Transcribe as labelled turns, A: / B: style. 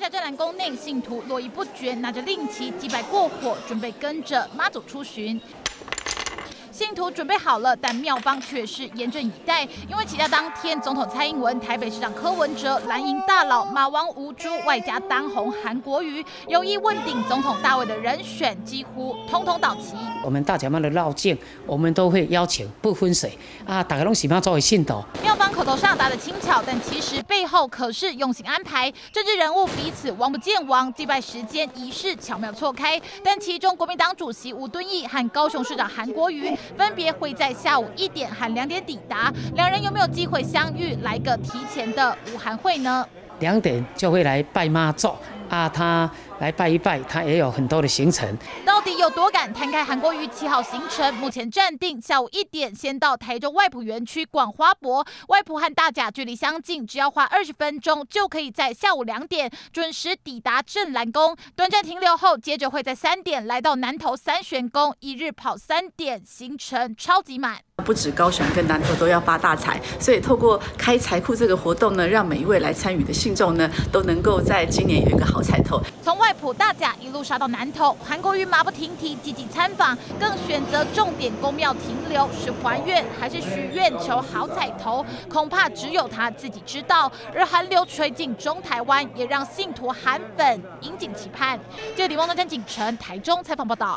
A: 在镇南宫内信徒络绎不绝，拿着令旗击败过火，准备跟着妈祖出巡。信徒准备好了，但庙方却是严阵以待。因为起驾当天，总统蔡英文、台北市长柯文哲、蓝营大佬马王吴珠，外加当红韩国瑜，有意问鼎总统大位的人选，几乎通通到齐。
B: 我们大甲妈的绕境，我们都会邀请不分谁啊，大家拢喜欢作为信徒。
A: 庙方口头上答的轻巧，但其实背后可是用心安排。政治人物彼此王不见王，祭拜时间仪式巧妙错开。但其中国民党主席吴敦义和高雄市长韩国瑜。分别会在下午一点和两点抵达，两人有没有机会相遇，来个提前的午韩会呢？
B: 两点就会来拜妈祖啊，他来拜一拜，他也有很多的行程。
A: 到底有多赶？摊开韩国瑜七号行程，目前暂定下午一点先到台中外埔园区逛花博。外埔和大甲距离相近，只要花二十分钟就可以在下午两点准时抵达镇澜宫。短暂停留后，接着会在三点来到南投三玄宫，一日跑三点，行程超级满。
C: 不止高雄跟南投都要发大财，所以透过开财库这个活动呢，让每一位来参与的信众呢，都能够在今年有一个好彩头。
A: 从外普大甲一路杀到南头，韩国瑜马不停蹄积极参访，更选择重点公庙停留，是还愿还是许愿求好彩头，恐怕只有他自己知道。而寒流吹进中台湾，也让信徒韩粉引颈期盼。记者李梦东、江景城台中采访报道。